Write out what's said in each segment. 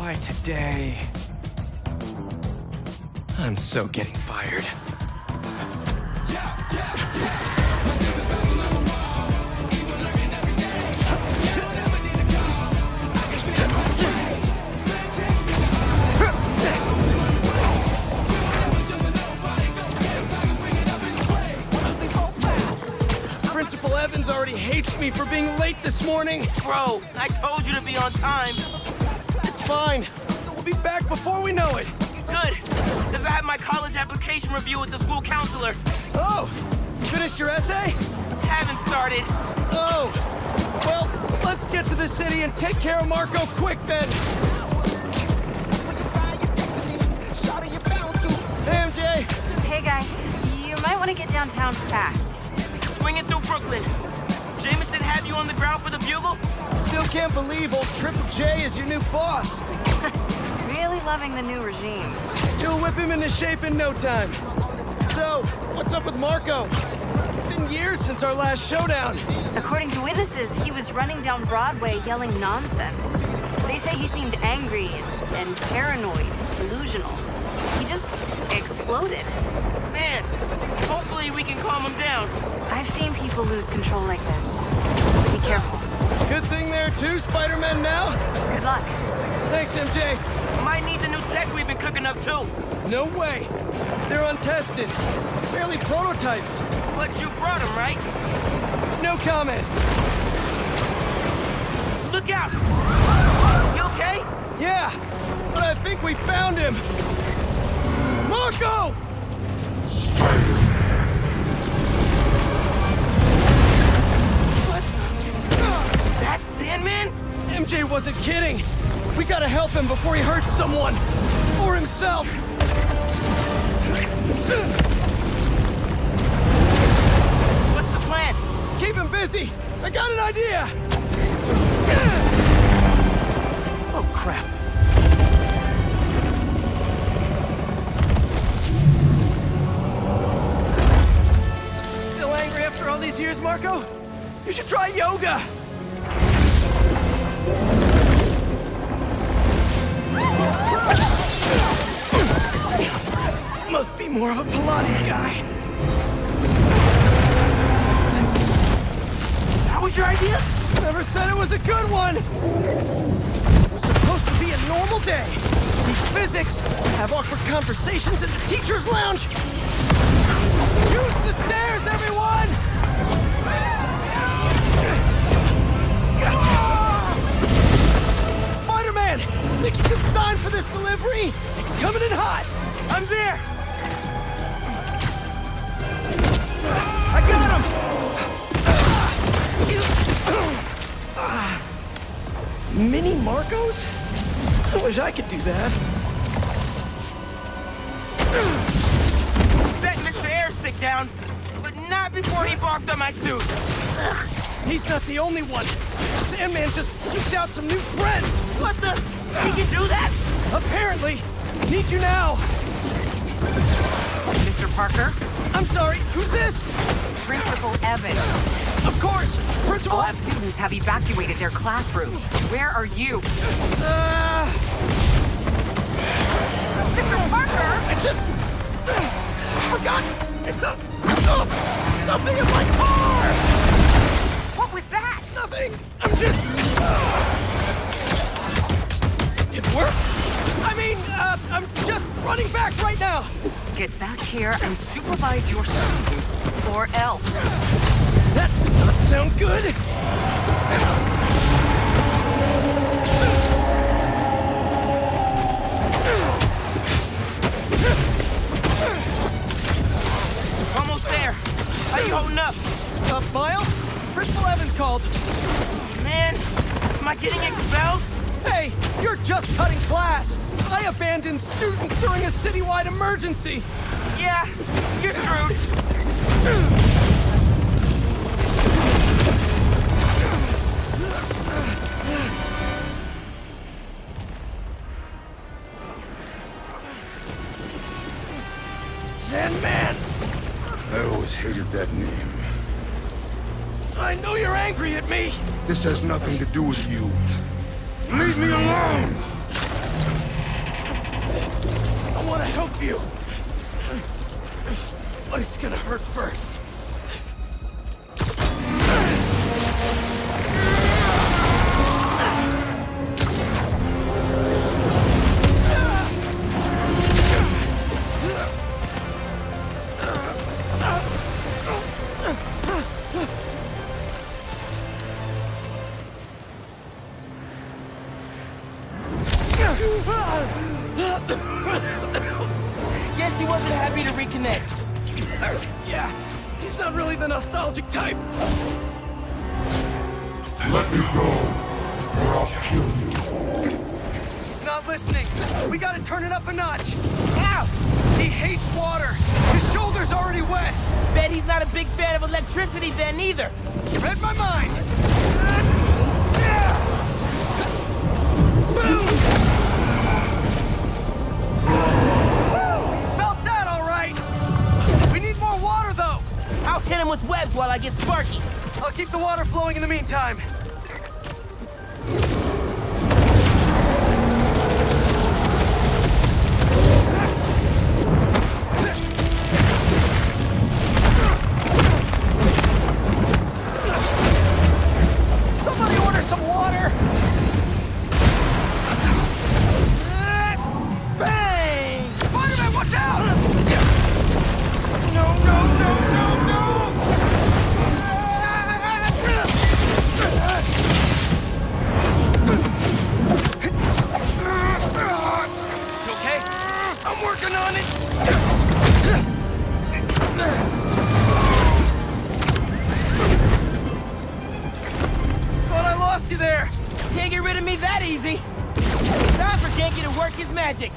Why today? I'm so getting fired. Principal Evans already hates me for being late this morning. Bro, I told you to be on time. It's fine. We'll be back before we know it. Good, because I have my college application review with the school counselor. Oh, you finished your essay? Haven't started. Oh, well, let's get to the city and take care of Marko quick then. Hey, MJ. Hey guys, you might want to get downtown fast. Swinging through Brooklyn. Jameson have you on the ground for the bugle? Still can't believe old Triple J is your new boss. Really loving the new regime. You'll whip him into shape in no time. So, what's up with Marko? It's been years since our last showdown. According to witnesses, he was running down Broadway yelling nonsense. They say he seemed angry and, and paranoid, delusional. He just exploded. Man, hopefully we can calm him down. I've seen people lose control like this. Be careful. Good thing there too, Spider-Man now? Good luck. Thanks, MJ. Might need the new tech we've been cooking up too. No way. They're untested. Barely prototypes. But you brought them, right? No comment. Look out! You okay? Yeah, but I think we found him. Marko! MJ wasn't kidding. We gotta help him before he hurts someone. Or himself. What's the plan? Keep him busy. I got an idea. Oh, crap. Still angry after all these years, Marko? You should try yoga. More of a Pilates guy. That was your idea? Never said it was a good one. It was supposed to be a normal day. Teach physics, have awkward conversations in the teacher's lounge. Could do that. Set Mr. Airstick down, but not before he barked on my suit. He's not the only one. Sandman just kicked out some new friends. What the? He can do that? Apparently. Need you now. Mr. Parker, I'm sorry, who's this? Principal Evans. Of course, Principal All F. students have evacuated their classroom. Where are you? Uh, Mr. Parker! I just forgot oh, something in my car. What was that? Nothing. I'm just. It worked. I mean, uh, I'm just running back right now. Get back here and supervise your students, or else. That does not sound good. How you holding up? Uh, Miles? Principal Evans called. Man, am I getting expelled? Hey, you're just cutting class. I abandoned students during a citywide emergency. Yeah, you're me? This has nothing to do with you. Leave me alone! I want to help you. But it's gonna hurt first. Listening. We gotta turn it up a notch. Ow! He hates water. His shoulder's already wet. Bet he's not a big fan of electricity then either. You read my mind. Felt that all right. We need more water, though. I'll hit him with webs while I get Sparky. I'll keep the water flowing in the meantime. Lost you there. Can't get rid of me that easy. Time for Ganke to work his magic.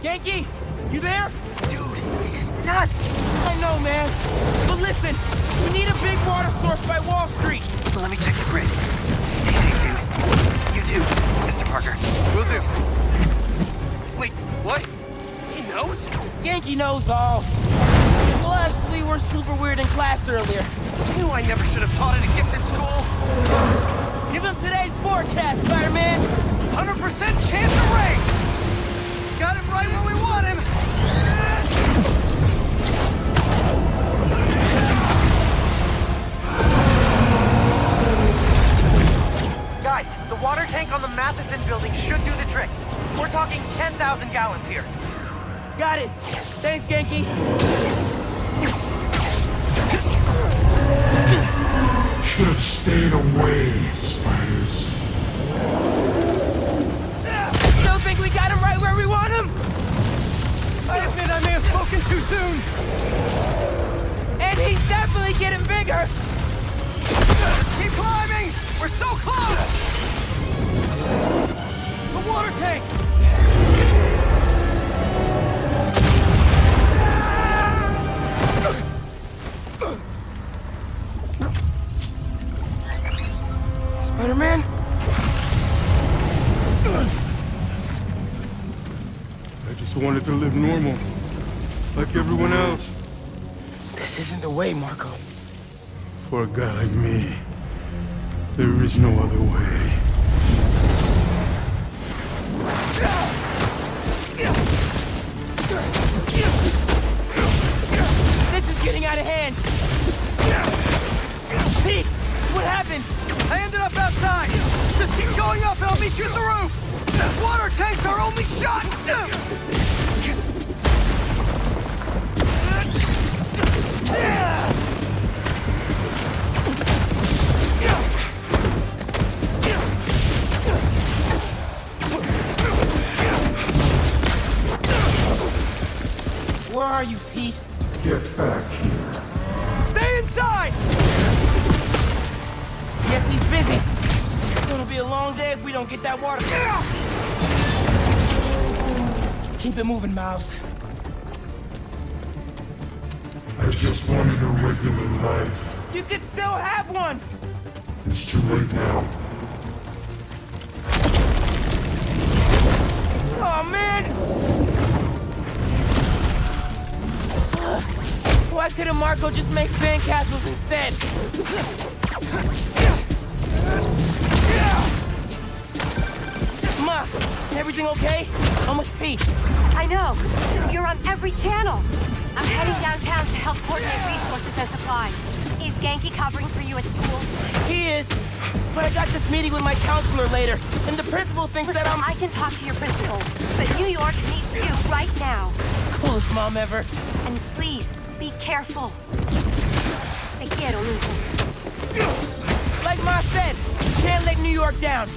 Ganke, you there? Dude, this is nuts. I know, man. But listen, we need a big water source by Wall Street. Let me check the grid. Stay safe, dude. You too, Mr. Parker. Will do. Wait, what? He knows? Ganke knows all. Plus, we were super weird in class earlier. I Knew I never should have taught at a gifted school. Give him today's forecast, Spider-Man. 100% chance of rain. Got him right where we want him. Guys, the water tank on the Matheson building should do the trick. We're talking 10,000 gallons here. Got it. Thanks, Ganke. We're so close. The water tank. Spider-Man? I just wanted to live normal, like everyone else. This isn't the way, Marko. For a guy like me, there is no other way. This is getting out of hand. Pete, what happened? I ended up outside. Just keep going up and I'll meet you at the roof. Water tank's our only shot. Are you, Pete? Get back here. Stay inside. Guess he's busy. It's gonna be a long day if we don't get that water. Keep it moving, Miles. I just wanted a regular life. You could still have one! It's too late now. Oh, man! Why couldn't Marko just make sand castles instead? Ma, Everything okay? Almost Pete? I know. You're on every channel. I'm heading downtown to help coordinate resources and supplies. Ganke covering for you at school? He is. But I got this meeting with my counselor later, and the principal thinks Listen, that I'm... I can talk to your principal, but New York needs you right now. Coolest mom ever. And please, be careful. Te quiero, mijo. Like Ma said, can't let New York down.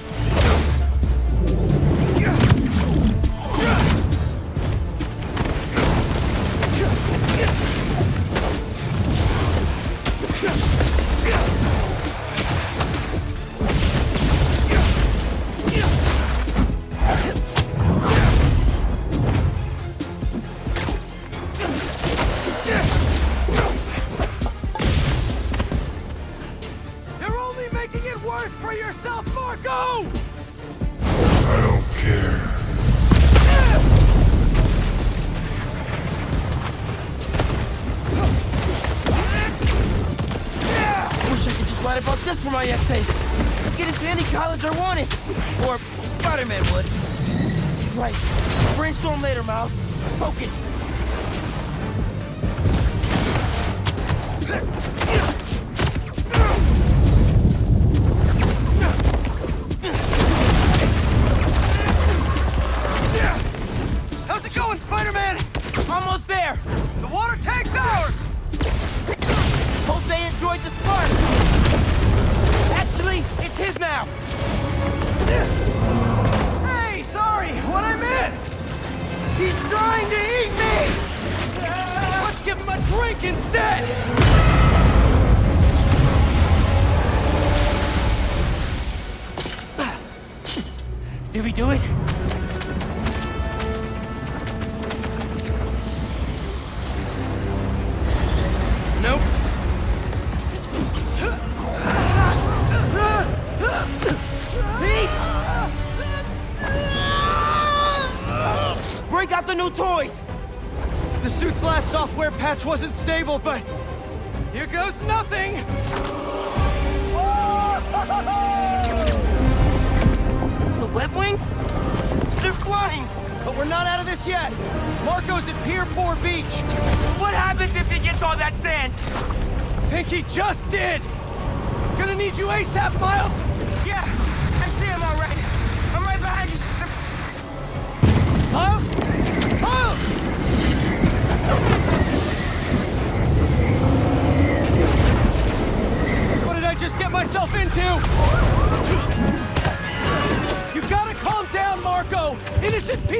My essay. Get into any college I wanted. Or Spider-Man would. Right. Brainstorm later, Miles. Focus. Do it? Nope. Pete! Break out the new toys. The suit's last software patch wasn't stable, but here goes nothing! The web wings? But we're not out of this yet. Marko's at Pier 4 Beach. What happens if he gets all that sand? Think he just did! Gonna need you ASAP, Miles!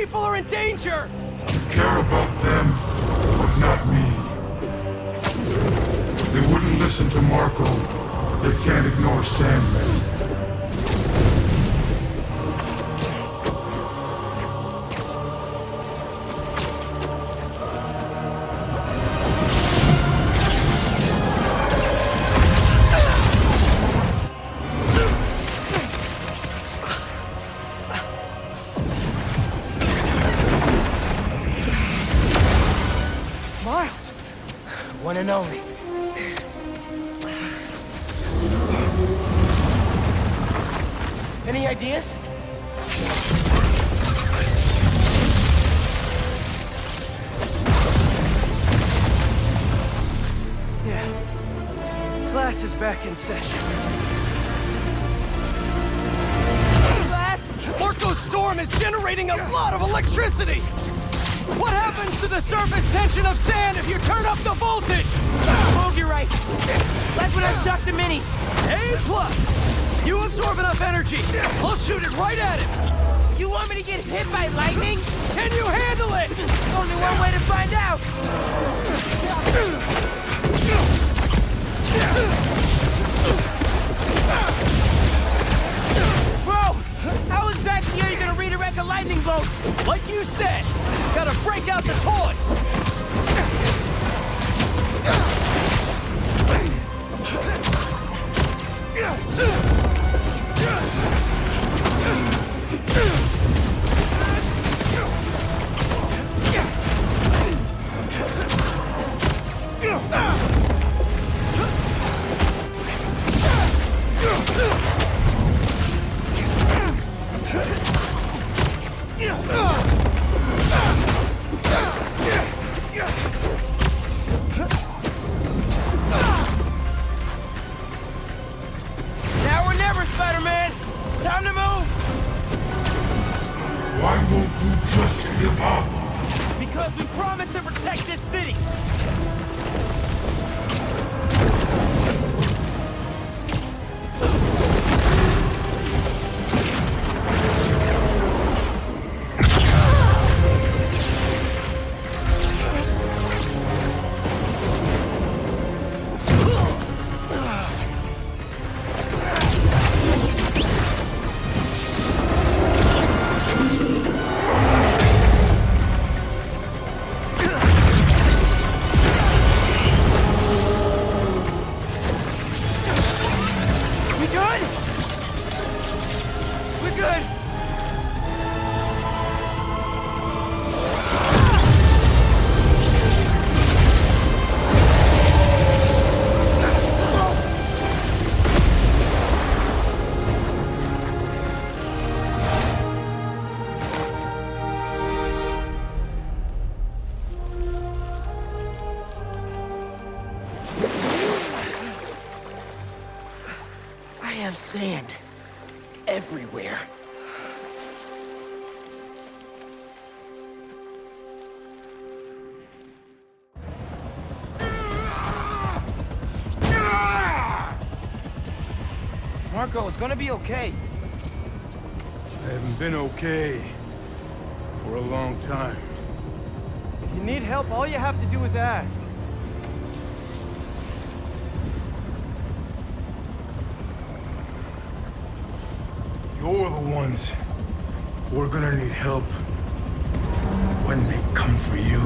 People are in danger! You care about them, but not me. They wouldn't listen to Marko. They can't ignore Sandman. In session. Marko's storm is generating a lot of electricity! What happens to the surface tension of sand if you turn up the voltage? Hold you right. Like when I shocked the mini. A plus! You absorb enough energy, I'll shoot it right at him! You want me to get hit by lightning? Can you handle it? Only one way to find out. lightning bolt! Like you said, gotta break out the toys! Ah! Uh. I have sand everywhere. Marko, it's gonna be okay. I haven't been okay for a long time. If you need help, all you have to do is ask. You're the ones who are gonna need help when they come for you.